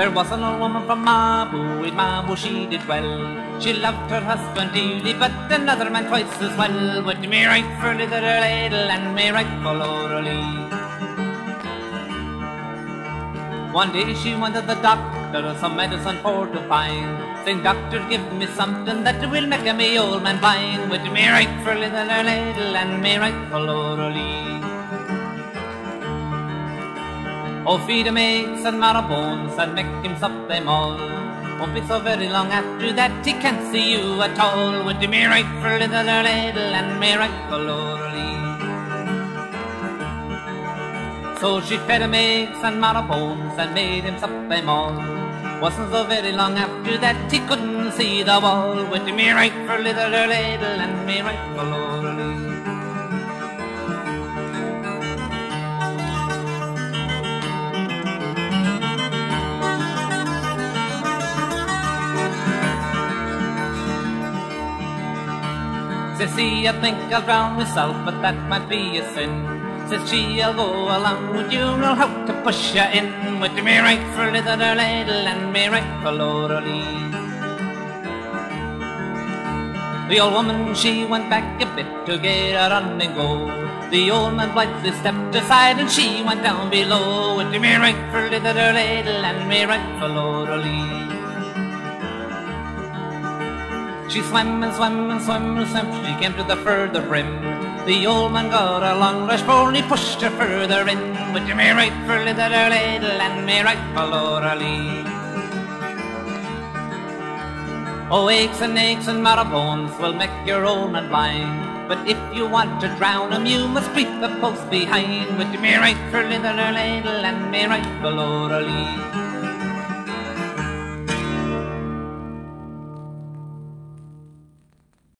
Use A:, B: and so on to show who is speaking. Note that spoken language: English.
A: There was an old woman from Mabou, in Mabou she did well. She loved her husband dearly, but another man twice as well. Would me right for little ladle and me right for Lauralee. One day she went to the doctor, some medicine for to find. Saying, doctor, give me something that will make me old man blind. Would me right for little ladle and me right for Lauralee. Oh, feed him eggs and marrow bones and make him sup them all. Won't be so very long after that he can't see you at all. Would me right for little and me right for Lauralee. So she fed him eggs and marrow bones and made him sup them all. Wasn't so very long after that he couldn't see the wall. Would me right for little ladle and me right for Says he, I think I'll drown myself, but that might be a sin. Says she, I'll go along with you, know how to push you in. With me right for little ladle and me right for Lauralee. The old woman, she went back a bit to get her on and go. The old man blithely stepped aside and she went down below. With me right for little ladle and me right for Lauralee. She swam and swam and swam and swam, she came to the further brim. The old man got a long rush pole and he pushed her further in. With may right for little ladle and me right for Lauralee. Oh, aches and aches and marrow bones will make your old man blind. But if you want to drown him, you must creep the post behind. With me right for little ladle and me right for Lauralee.